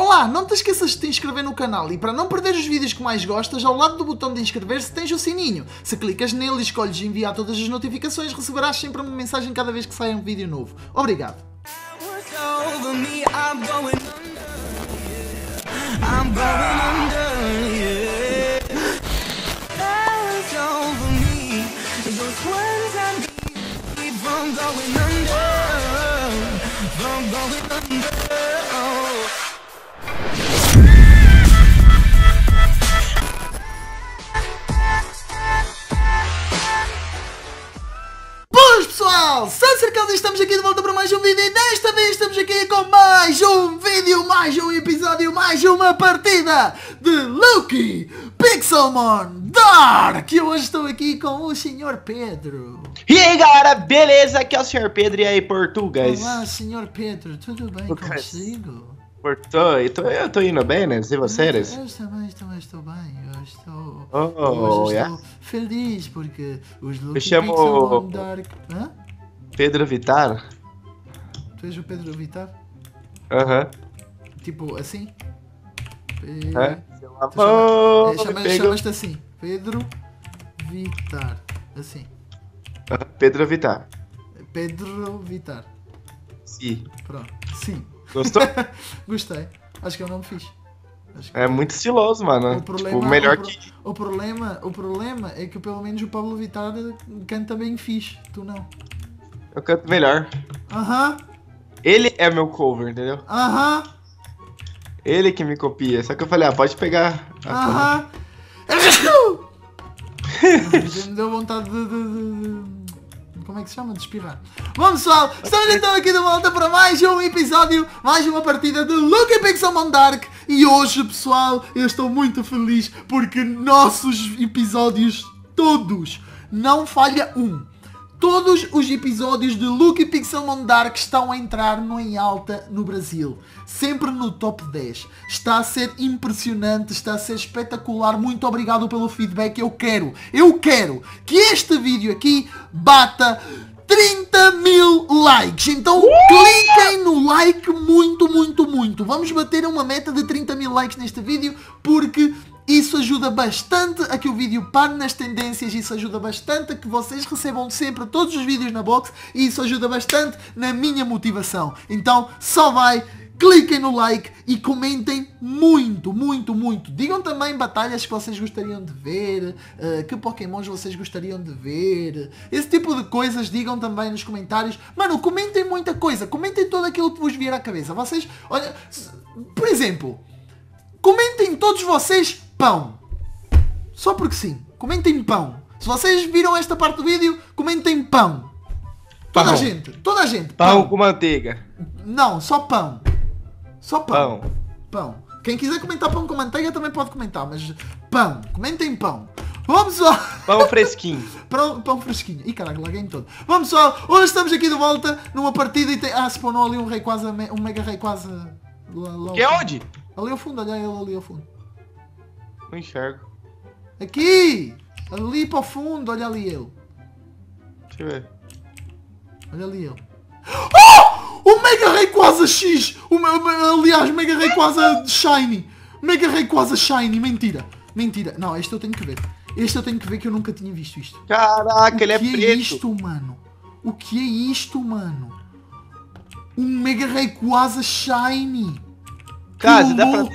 Olá, não te esqueças de te inscrever no canal e para não perder os vídeos que mais gostas, ao lado do botão de inscrever-se tens o sininho. Se clicas nele e escolhes enviar todas as notificações, receberás sempre uma mensagem cada vez que sair um vídeo novo. Obrigado. I'm going pessoal, e estamos aqui de volta para mais um vídeo e desta vez estamos aqui com mais um vídeo, mais um episódio, mais uma partida de Lucky Pixelmon Dark e hoje estou aqui com o Sr. Pedro. E aí galera, beleza? Aqui é o Sr. Pedro e aí Portugas. Olá Sr. Pedro, tudo bem Lucas. consigo? Porto, eu tô, eu tô indo bem, né? E vocês? Eu também estou, estou bem, eu estou, Oh, hoje yeah? estou feliz porque os chamo- Pixelmon Dark... Hã? Pedro Vitar? Tu és o Pedro Vitar? Aham. Tipo assim? É? Seu Tu amor, chama- é, chama-. Chamas-te assim, Pedro Vitar. Assim. Aham, Pedro Vitar. Pedro Vitar. Sim. Pronto. Sim. Gostou? Gostei. Acho que eu não fiz. Acho que- É muito estiloso, mano. O problema, tipo, melhor o, pro- que. o problema, o problema é que pelo menos o Pablo Vittar canta bem fixe, tu não. Eu canto melhor. Aham, Ele é meu cover, entendeu? aham, Ele que me copia. Só que eu falei, ah, pode pegar. Ah, aham. Já me deu vontade de, de- de- Como é que se chama? De espirrar. Bom pessoal, estamos então aqui de volta para mais um episódio, mais uma partida de Lucky Pixelmon Dark. E hoje, pessoal, eu estou muito feliz porque nossos episódios todos, não falha um. Todos os episódios de Lucky Pixelmon Dark estão a entrar no em alta no Brasil. Sempre no top 10. Está a ser impressionante, está a ser espetacular. Muito obrigado pelo feedback. Eu quero, eu quero que este vídeo aqui bata 30 mil likes. Então cliquem no like muito, muito, muito. Vamos bater uma meta de 30 mil likes neste vídeo porque isso ajuda bastante a que o vídeo pare nas tendências, isso ajuda bastante a que vocês recebam sempre todos os vídeos na box e isso ajuda bastante na minha motivação. Então só vai, cliquem no like e comentem muito, muito, muito. Digam também batalhas que vocês gostariam de ver, eh, que pokémons vocês gostariam de ver, esse tipo de coisas digam também nos comentários. Mano, comentem muita coisa, comentem tudo aquilo que vos vier à cabeça. Vocês, olha, por exemplo, Comentem todos vocês pão. Só porque sim. Comentem pão. Se vocês viram esta parte do vídeo, comentem pão. Toda a Pão. gente. Toda a gente. Pão com manteiga. Não, só pão. Só pão. Pão. Pão. Quem quiser comentar pão com manteiga também pode comentar, mas pão. Comentem pão. Vamos lá. Pão fresquinho. Pão, pão fresquinho. Ih, caraca, laguei todo. Vamos pessoal, hoje estamos aqui de volta numa partida e tem... Ah, spawnou ali um rei quase, a um mega rei quase... Lá, lá ao Que é onde? Ali ao fundo, olha ele ali ao fundo. Não enxergo. Aqui! Ali para o fundo, olha ali ele. Deixa eu ver. Olha ali ele. Oh! O Mega Rayquaza X! O, aliás, Mega Rayquaza Shiny! Mega Rayquaza Shiny, mentira! Mentira! Não, este eu tenho que ver. Este eu tenho que ver que eu nunca tinha visto isto. Caraca, ele é o que preto. isto, mano? O que é isto, mano? Um Mega Rayquaza Shiny! Cara, dá pra-!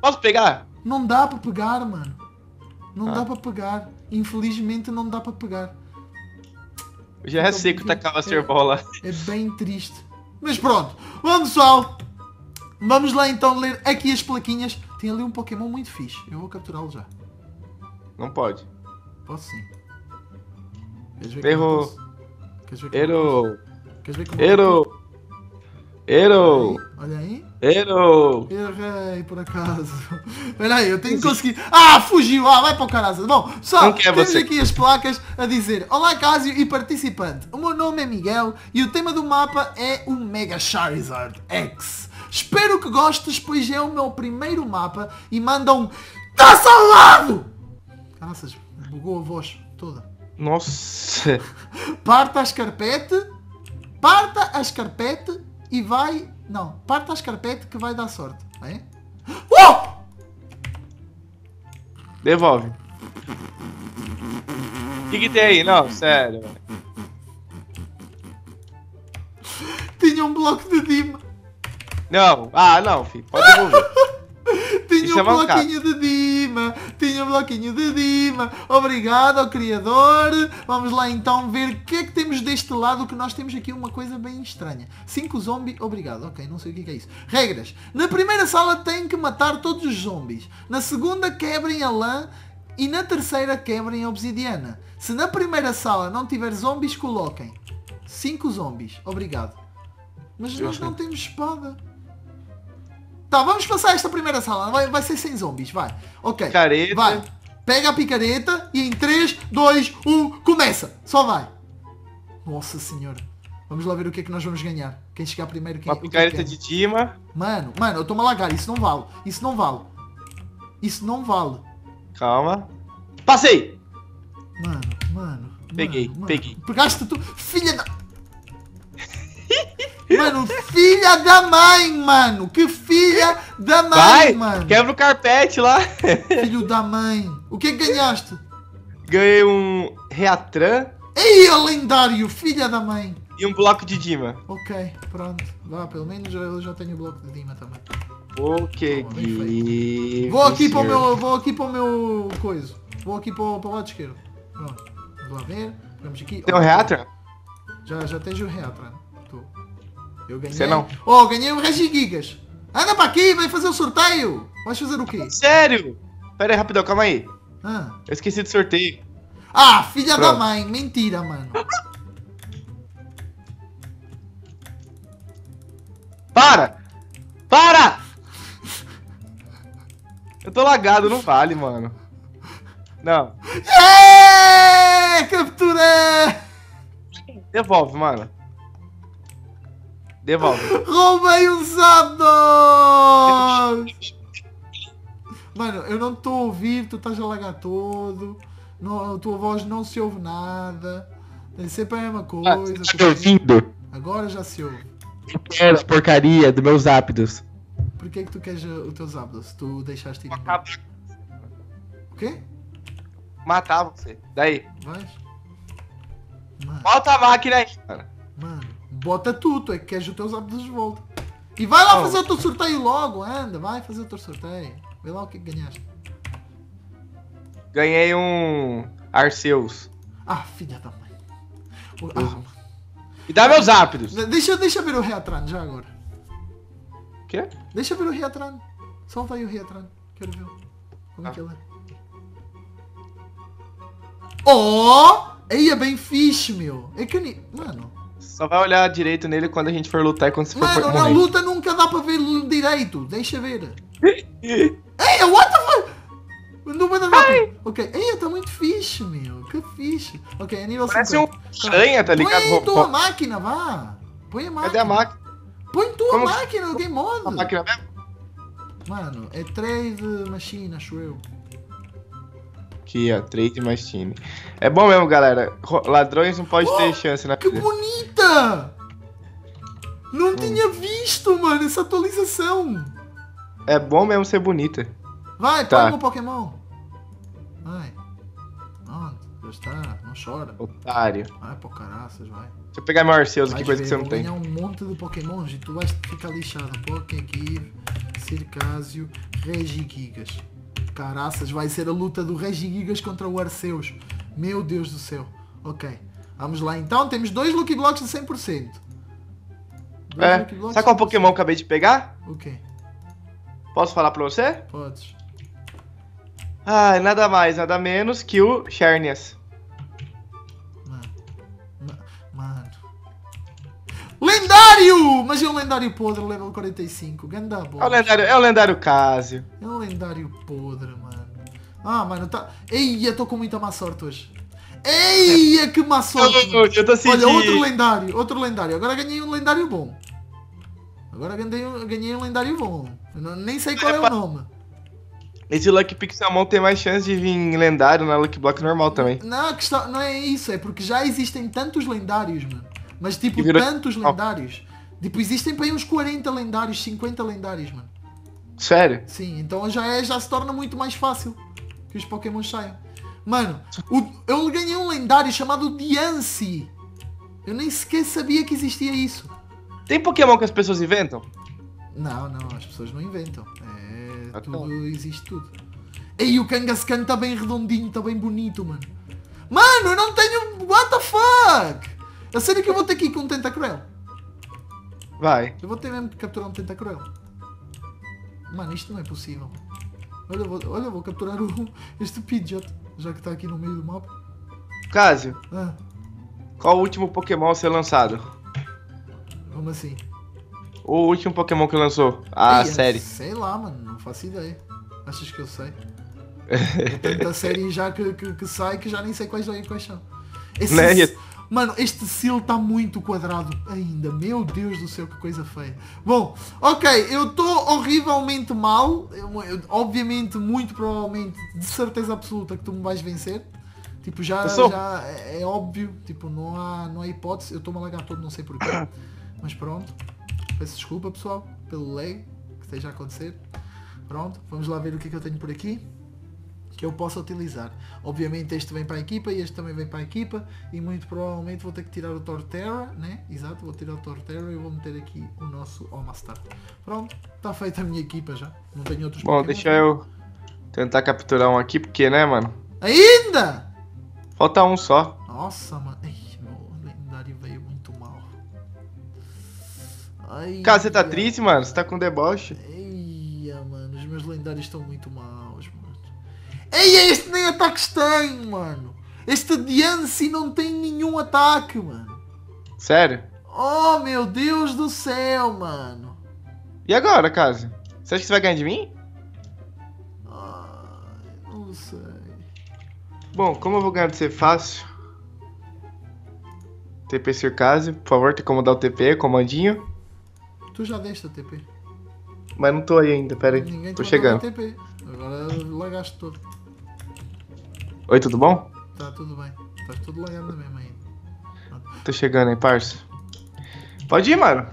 Posso pegar? Não dá para pegar, mano. Não Ah. dá para pegar. Infelizmente não dá para pegar. Já é Então, seco tacar é- a ser bola. É bem triste. Mas pronto, vamos pessoal. Vamos lá então ler aqui as plaquinhas. Tem ali um Pokémon muito fixe. Eu vou capturá-lo já. Não pode. Posso sim. Queres ver como eu Errou. Queres ver eu Errou. posso? Queres ver como eu Errou. Errou. posso? Olha aí. Errou. Errei, por acaso. Espera aí, eu tenho que conseguir. Ah, fugiu! Ah, vai para o caralho. Bom, Não quer temos você. aqui as placas a dizer Olá, Cásio e participante. O meu nome é Miguel e o tema do mapa é o Mega Charizard X. Espero que gostes, pois é o meu primeiro mapa e manda um Tá salvado! Caraças, bugou a voz toda. Nossa. Parta a escarpete, parta a escarpete e vai... Não, parta a escarpete que vai dar sorte. É? Oh! Devolve. O que, que tem aí? Não, sério. Tinha um bloco de Dima. Não. Ah, não, filho. Pode devolver. Tinha Isso um é mancado. bloquinho de Dima. Tinha um bloquinho de Dima. Obrigado ao criador. Vamos lá então ver o que é que temos deste lado, que nós temos aqui uma coisa bem estranha. 5 zombies. Obrigado. Ok, não sei o que é que é isso. Regras. Na primeira sala tem que matar todos os zombies. Na segunda quebrem a lã. E na terceira quebrem a obsidiana. Se na primeira sala não tiver zombies, coloquem 5 zombies. Obrigado. Mas nós não temos espada. Tá, vamos passar esta primeira sala. Vai, vai ser sem zombies, vai. Ok. Picareta. Vai. Pega a picareta e em 3, 2, 1, começa. Só vai. Nossa senhora. Vamos lá ver o que é que nós vamos ganhar. Quem chegar primeiro, quem Uma o que é que picareta de Dima. Mano, mano, eu estou-me a lagar. Isso não vale. Isso não vale. Isso não vale. Calma. Passei! Mano, mano. Peguei, mano, mano. peguei. Pegaste tu. Filha da. Mano, filha da mãe, mano! Que filha da mãe, Vai! mano! Quebra o carpete lá. Filho da mãe! O que é ganhaste? Ganhei um Reatran Ei, ó lendário! Filha da mãe! e um bloco de Dima. Ok, pronto. Vá, pelo menos eu já tenho o bloco de Dima também. Ok, Toma, Gui. Vou aqui para o meu. Vou aqui para o meu coisa. Vou aqui para o, para o lado esquerdo. Pronto. Vamos lá ver. Vamos aqui. Tem um. Reatran? Já, já tens o Reatran. Eu ganhei. Você não. Oh, ganhei um Regigigas. Anda para aqui, vai fazer o sorteio. Vais fazer o quê? Sério? Pera aí, rapidão, calma aí. Ah, Eu esqueci do sorteio. ah filha da Pronto. mãe. Mentira, mano. Para! Para! Eu tô lagado, não vale, mano. Não. É, capturei! Devolve, mano. Devolve. Roubei um Zapdos! Mano, eu não estou a ouvir, tu estás a lagar todo. Não, a tua voz não se ouve nada. É sempre a mesma coisa. tu- ouvindo? Agora já se ouve. Quero as porcaria dos meus ápidos. Por que é que tu queres uh, o teu Zapdos? Tu deixaste ir embora. Matar, O quê? matar você. Daí. Vais? Mano, Bota a máquina aí, cara. mano, bota tu, tu é que queres o teu Zapdos de volta. E vai lá Oh. fazer o teu sorteio logo, anda, vai fazer o teu sorteio. Vê lá o que é ganhaste. Ganhei um Arceus. Ah, filha da mãe. O- ah, E dá meus ápidos. Deixa, deixa ver o Reatran já agora. Quê? Deixa ver o Reatran. Solta aí o Reatran. Quero ver. Como é Ah. que ele é. Oh! Aí é bem fixe, meu. É que Mano. Só vai olhar direito nele quando a gente for lutar e quando você for Mano, na luta nunca dá para ver direito. Deixa ver. Ei, what the fuck? Não dar rápido. Ok. Ei, tá muito fixe, meu. Que fixe. Ok, é nível Parece um 50. aranha, tá ligado? Põe tua máquina, vá. Põe a máquina. Cadê a máquina? Põe tua Como- máquina no game mode. A máquina mesmo? Mano, é trade machine, acho eu. Aqui, ó, trade machine. É bom mesmo, galera. Ladrões não pode ter chance na Que vida. bonita! Não Hum. tinha visto, mano, essa atualização. É bom mesmo ser bonita. Vai, Tá. põe meu Pokémon. Vai. Pronto, já está, não chora. Otário. Vai pro caraças, vai. Deixa eu pegar meu Arceus Vais coisa ver, que você não vou tem. ganhar um monte de Pokémons e tu vais ficar lixado. Pokégear, Circásio, Regigigas. Caraças, vai ser a luta do Regigigas contra o Arceus. Meu Deus do céu. Ok. Vamos lá então, temos dois Lucky Blocks de 100%. Dois É. Blocks Sabe qual Pokémon eu acabei de pegar? 100%. O quê? Posso falar pra você? Podes. Ah, nada mais, nada menos que o Charnias. Lendário! Mas é um lendário podre, level 45. Ganda É o lendário, é o lendário Casio. É um lendário podre, mano. Ah, mano, tá. Eia, tô com muita má sorte hoje. Eia, que má sorte! Eu tô sentindo. Olha, outro lendário, outro lendário. Agora ganhei um lendário bom. Agora ganhei um, ganhei um lendário bom. Eu não- nem sei qual é o nome. Esse Lucky Pixelmon tem mais chance de vir lendário na Lucky Block normal também. Não, a questão não é isso, é porque já existem tantos lendários, mano. Mas tipo, virou- tantos lendários. Tipo, existem para aí uns 40 lendários, 50 lendários, mano. Sério? Sim, então já, é, já se torna muito mais fácil que os Pokémon saiam. Mano, o- eu ganhei um lendário chamado Diancie. Eu nem sequer sabia que existia isso. Tem Pokémon que as pessoas inventam? Não, não, as pessoas não inventam. É, Ah, tudo, tá. existe tudo. Ei, o Kangaskhan tá bem redondinho, tá bem bonito, mano. Mano, eu não tenho... What the fuck? A sério que eu vou ter que ir com um Tentacruel? Vai. Eu vou ter mesmo que capturar um Tentacruel. Mano, isto não é possível. Olha, eu vou, olha, eu vou capturar o, este Pidgeot, já que está aqui no meio do mapa. Casio, Ah, qual o último Pokémon a ser lançado? como assim? O último Pokémon que lançou? A Ei, série. Sei lá, mano, não faço ideia. Achas que eu sei? É tanta série já que, que, que sai que já nem sei quais, quais são. Esse, Né? Mano, este seal está muito quadrado ainda. Meu Deus do céu, que coisa feia. Bom, ok, eu estou horrivelmente mal. Eu- eu- obviamente, muito provavelmente, de certeza absoluta que tu me vais vencer. Tipo, já, já é, é óbvio. Tipo, não há, não há hipótese. Eu estou-me a lagar todo, não sei porquê. Mas pronto. Peço desculpa, pessoal, pelo lag que esteja a acontecer. Pronto, vamos lá ver o que é que eu tenho por aqui que eu possa utilizar. Obviamente este vem para a equipa e este também vem para a equipa e muito provavelmente vou ter que tirar o Torterra, né? Exato, vou tirar o Torterra e vou meter aqui o nosso Omastar. Pronto, está feita a minha equipa já. Não tenho outros Bom, Pokémon. deixa eu tentar capturar um aqui, porque, né, mano? Ainda! Falta um só. Nossa, mano. Ai, meu lendário veio muito mal. Ai, Cara, você tá triste, mano? Você tá com deboche? Eia, mano, os meus lendários estão muito maus, mano. Eia, este nem ataques tem, mano. Este Diancie não tem nenhum ataque, mano. Sério? Oh, meu Deus do céu, mano. E agora, Casio? Você acha que você vai ganhar de mim? Ai, não sei. Bom, como eu vou ganhar de ser fácil? TP Circase, por favor, tem como dar o TP, comandinho. Tu já deste a TP. Mas não tô aí ainda, pera aí. Ninguém Tô chegando. TP. Agora lagaste todo. Oi, tudo bom? Tá tudo bem. Estás tudo lagado mesmo ainda. Tô chegando aí, parça. Pode ir, mano.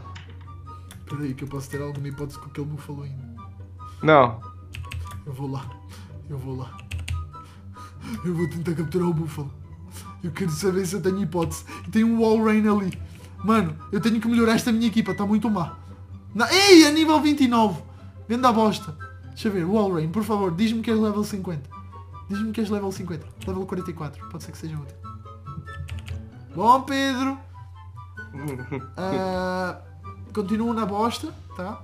Espera aí que eu posso ter alguma hipótese com o que ele me falou ainda. Não. Eu vou lá. Eu vou lá. Eu vou tentar capturar o búfalo. Eu quero saber se eu tenho hipótese. Tem um wall rain ali. Mano, eu tenho que melhorar esta minha equipa. Está muito má. Na... Ei, a nível 29. Vendo a bosta. Deixa eu ver. Wall rain, por favor. Diz-me que és level 50. Diz-me que és level 50. Level 44. Pode ser que seja útil. Bom, Pedro. Continuo na bosta, tá?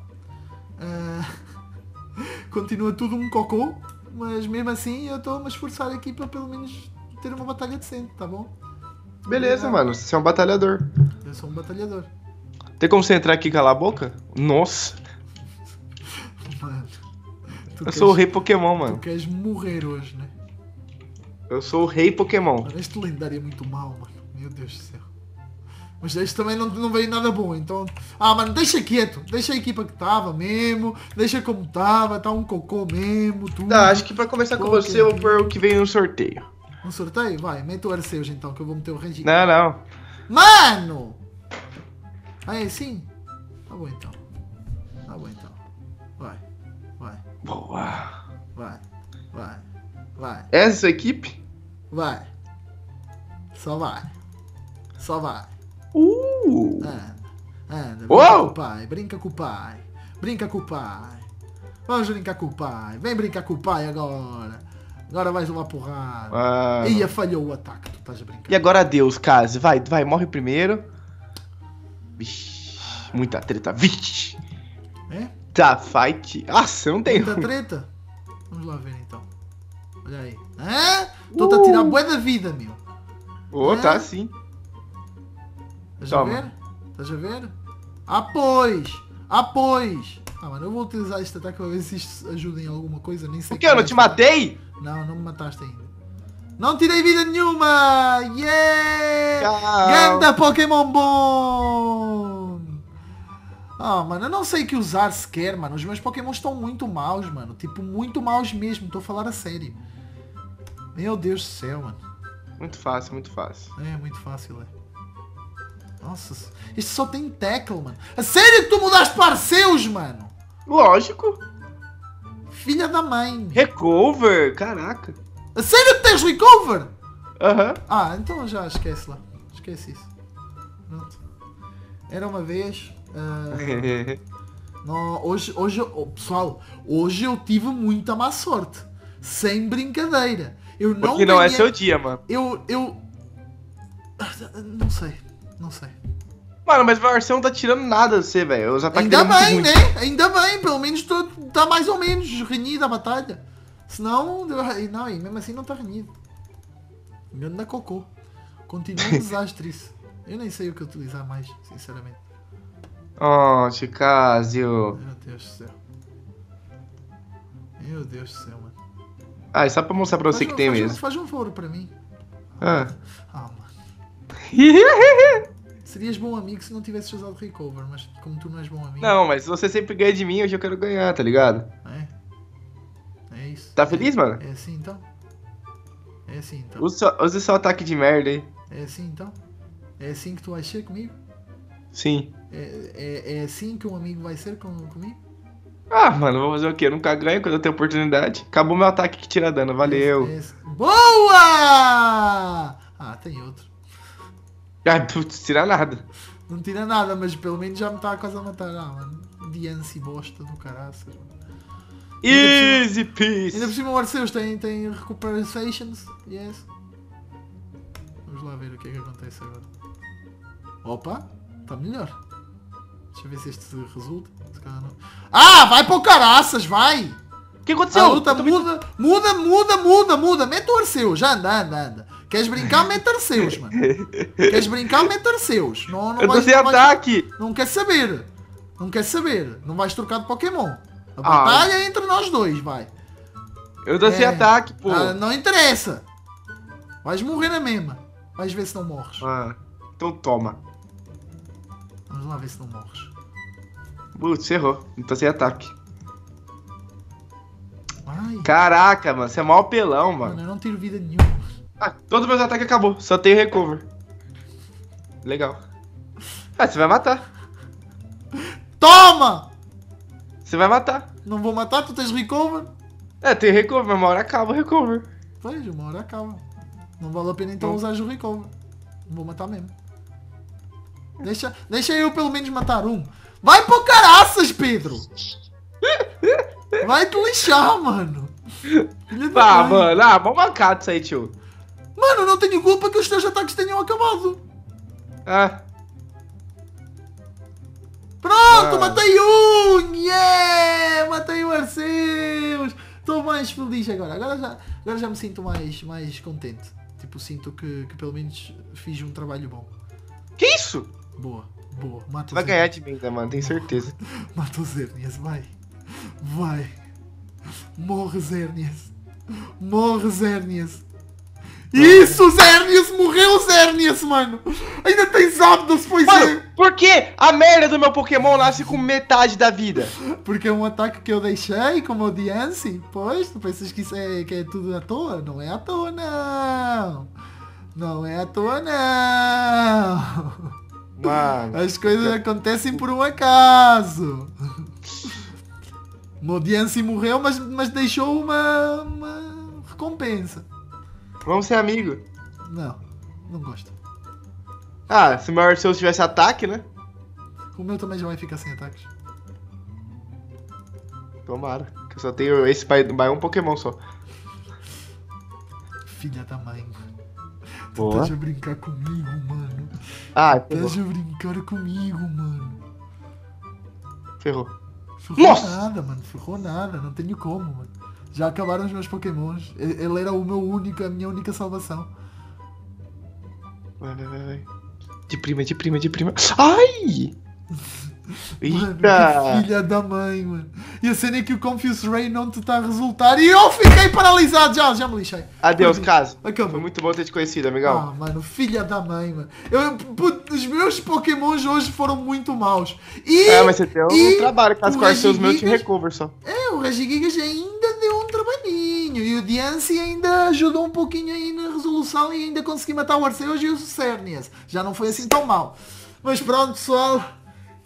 Ah, continua tudo um cocô, mas mesmo assim eu estou a me esforçar aqui para pelo menos ter uma batalha decente, tá bom? Beleza, mano. Você é um batalhador. Eu sou um batalhador. Tem como você entrar aqui e calar a boca? Nossa. Tu Eu sou o queres- rei Pokémon, Tu mano. queres morrer hoje, né? Eu sou o rei Pokémon. Mano, este lendário é muito mau, mano. Meu Deus do céu. Mas este também não, não veio nada bom, então... Ah, mano, deixa quieto. Deixa a equipa que estava mesmo. Deixa como estava. Está um cocô mesmo, tudo. Tá, acho que pra conversar com você eu vou pôr o que veio no sorteio. Um sorteio? Vai, mete o Arceus então, que eu vou meter o Reggie. Não, não. Mano! Ah, é assim? Tá bom então. Tá bom então. Vai, vai, Boa. vai, vai, vai, Essa é a sua equipe? vai. Só vai. Só vai. Uh! Anda, anda. Brinca Uou! com o pai, brinca com o pai. Brinca com o pai. Vamos brincar com o pai. Vem brincar com o pai agora. Agora vais levar porrada. Mano. Ia falhou o ataque, tu estás a brincar. E agora adeus, Case. Vai, vai, morre primeiro. Vixe, muita treta. Vixe. É? Tá, fight. Não tenho. Muita treta? Vamos lá ver então. Olha aí. Hã? Estou-te a tirar bué da vida, meu. Ô, É? tá sim. Estás a ver? Estás a ver? Ah, pois! Ah, pois! Ah, mano, eu vou utilizar este ataque para ver se isto ajuda em alguma coisa. Nem sei Por que eu não é te este matei? Não, não me mataste ainda. Não tirei vida nenhuma! Yeah! Tchau. Ganda Pokémon bom! Ah, mano, eu não sei o que usar sequer, mano. Os meus Pokémon estão muito maus, mano. Tipo, muito maus mesmo. Estou a falar a sério. Meu Deus do céu, mano. Muito fácil, muito fácil. É muito fácil, é. Nossa, isto só tem tackle, mano. A sério que tu mudaste para Arceus, mano? Lógico. Filha da mãe. Recover? Caraca. A sério que tens recover? Aham. Ah, então já esquece lá. Esquece isso. Pronto. Era uma vez. ah, não, hoje, hoje, oh, pessoal, hoje eu tive muita má sorte. Sem brincadeira. Eu não Porque não é ganhei- seu dia, mano. Eu, eu... Não sei. Não sei. Mano, mas o Arceu não tá tirando nada de você, velho. Os ataques Ainda dele é bem, muito né? Ainda bem. Pelo menos tô, tá mais ou menos renhida a batalha. Senão... Não, e mesmo assim não tá renhido. Engano na cocô. Continua um desastre isso. Eu nem sei o que utilizar mais, sinceramente. Oh, Chicásio. Meu Deus do céu. Meu Deus do céu, mano. Ah, é só pra mostrar pra você Faz que um- tem faz um- mesmo. Faz um favor pra mim. Ah. Ah, mano. Serias bom amigo se não tivesses usado recover, mas como tu não és bom amigo. Não, mas você sempre ganha de mim, hoje eu quero ganhar, tá ligado? É? É isso. Tá feliz, mano? É assim então? É assim então? Seu, use seu ataque de merda aí. É assim então? É assim que tu vais ser comigo? Sim. É, é, é assim que um amigo vai ser com, comigo? Ah, mano, vou fazer o quê? Eu nunca ganho quando eu tenho oportunidade. Acabou meu ataque que tira dano, valeu. É- é- Boa! Ah, tem outro. Ah, putz, tira nada. Não tira nada, mas pelo menos já me está quase a matar. Ah, mano. Diance bosta do caraças. mano. Easy Ainda por peace. cima o Arceus tem, tem recuperations. Yes. Vamos lá ver o que é que acontece agora. Opa, está melhor. Deixa eu ver se este resulta. Ah, vai para o caraças, vai! O que aconteceu? A luta tô muda, muda, muda, muda, muda. Mete o Arceus, já anda, anda, anda. Queres brincar, mete Arceus, mano. Queres brincar, mete Arceus. Não, não Eu tô vais- sem não vais- ataque. Não quer saber. Não quer saber. Não vais trocar de Pokémon. A Ah. batalha é entre nós dois, vai. Eu tô sem É. ataque, pô. Ah, não interessa. Vais morrer na mesma. Vais ver se não morres. Ah, então toma. Vamos lá ver se não morres. Putz, errou. Tô sem ataque. Ai, Caraca, mano, você é mó apelão, mano, mano. eu não tiro vida nenhuma. Ah, todos meus ataques acabou. Só tenho recover. Legal. Ah, você vai matar. Toma! Você vai matar. Não vou matar, tu tens recover. É, tem recover, mas uma hora acaba o recover. Pois, uma hora acaba. Não vale a pena então Bom. usar o recover. Não vou matar mesmo. Deixa, deixa eu pelo menos matar um. Vai pro caraças, Pedro! Vai te lixar, mano. Mãe. mano, ah, mó mancado isso aí, tio. Mano, não tenho culpa que os teus ataques tenham acabado. Ah, Pronto, Ah. matei um! Yeah! Matei o Arceus! Estou mais feliz agora. Agora já, agora já me sinto mais, mais contente. Tipo, sinto que, que pelo menos fiz um trabalho bom. que isso? Boa, boa. Mata Vai ganhar de mim, né, mano? Tenho certeza. Mata o Zernias, vai. Vai. Morre, Zernias. Morre, Zernias. Isso, Zernias! Morreu, Zernias, mano! Ainda tem Zapdos, pois é! Mano, por que a merda do meu Pokémon nasce com metade da vida? Porque é um ataque que eu deixei como audiência. Pois, tu pensas que isso é, que é tudo à toa? Não é à toa, não. Não é à toa, não. Mano. As coisas acontecem por um acaso. Uma audiência morreu, mas, mas deixou uma, uma recompensa. Vamos ser amigos. Não, não gosto. Ah, se o meu Arceus tivesse ataque, né? O meu também já vai ficar sem ataques. Tomara. Que eu só tenho esse pai, pai um Pokémon só. Filha da mãe. Tu Boa. estás a brincar comigo, mano. Ah, ferrou. Estás a brincar comigo, mano. ferrou. Ferrou Nossa! nada, mano. Ferrou nada. Não tenho como, mano. Já acabaram os meus pokémons. Ele era o meu único, a minha única salvação. Vai, vai, vai, vai. De prima, de prima, de prima. Ai! Mano, filha da mãe, mano. E a cena é que o Confuse Ray não te está a resultar. E eu fiquei paralisado. Já, já me lixei. Adeus, caso. Acabou. Foi muito bom ter te conhecido, amigão. Ah, mano, filha da mãe, mano. Eu, os meus pokémons hoje foram muito maus. E, é, mas você tem um trabalho, caso com Arceus meus te recover só. É, o Regigigas ainda deu um trabalhinho. E o Diancie ainda ajudou um pouquinho aí na resolução e ainda consegui matar o Arceus e o Cernias. Já não foi assim tão mal. Mas pronto, pessoal.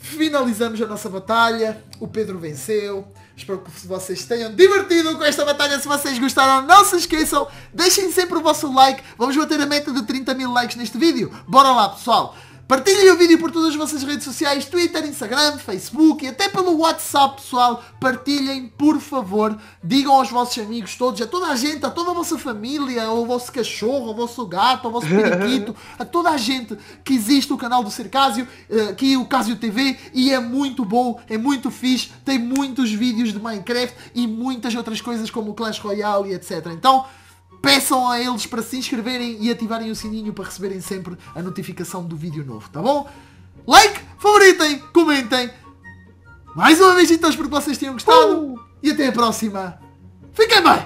Finalizamos a nossa batalha. O Pedro venceu. Espero que vocês tenham divertido com esta batalha. Se vocês gostaram, não se esqueçam. Deixem sempre o vosso like. Vamos bater a meta de 30 mil likes neste vídeo. Bora lá, pessoal. Partilhem o vídeo por todas as vossas redes sociais, Twitter, Instagram, Facebook e até pelo WhatsApp, pessoal. Partilhem, por favor. Digam aos vossos amigos todos, a toda a gente, a toda a vossa família, ao vosso cachorro, ao vosso gato, ao vosso periquito, a toda a gente que existe o canal do Circásio, eh, aqui o Cásio TV, e é muito bom, é muito fixe, tem muitos vídeos de Minecraft e muitas outras coisas como o Clash Royale e etc. Então, peçam a eles para se inscreverem e ativarem o sininho para receberem sempre a notificação do vídeo novo, tá bom? Like, favoritem, comentem. Mais uma vez então espero que vocês tenham gostado e até a próxima. Fiquem bem!